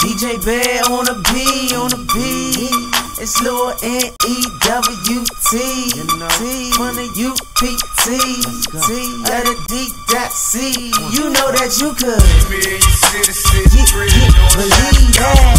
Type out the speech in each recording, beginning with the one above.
DJ Bad on a B, on a B. It's Lil N E W T. T from the U P T. T at a D dot C. You know that you could. Yeah, yeah, believe that.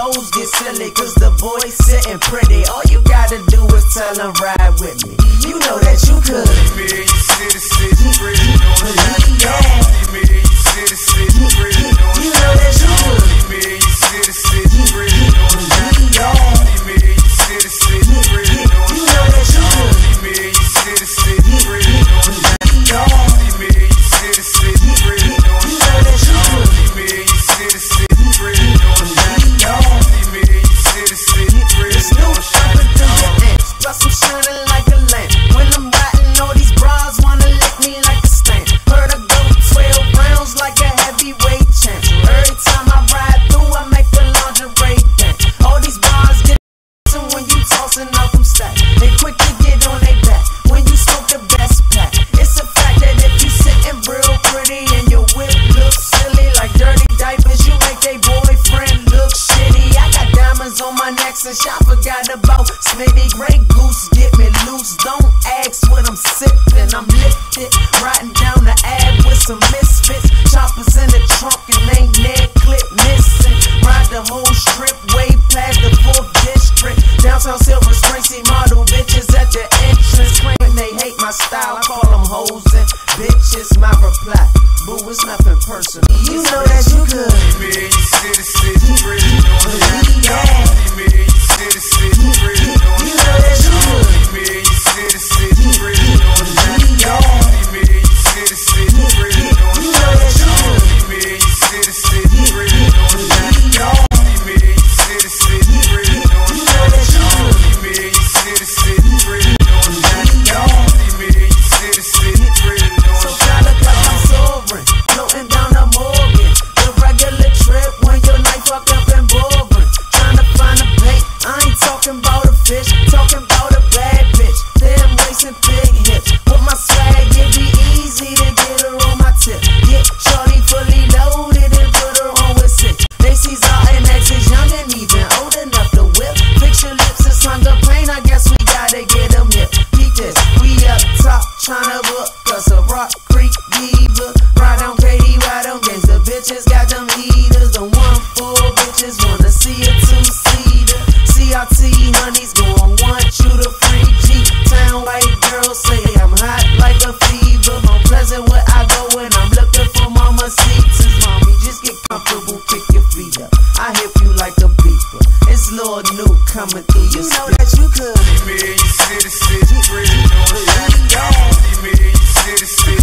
toes get silly, cause the boy's sitting pretty. All you gotta do is tell him ride with me. You know that you could. Baby, you see the city, pretty, John Jackson shop forgot about Smitty Grey Goose, get me loose. Don't ask what I'm sipping. I'm lifted, riding down the ad with some misfits. hips. With my swag, it be easy to get her on my tip. Lord new coming through you. You know that you could. Million citizens, trillion the citizens.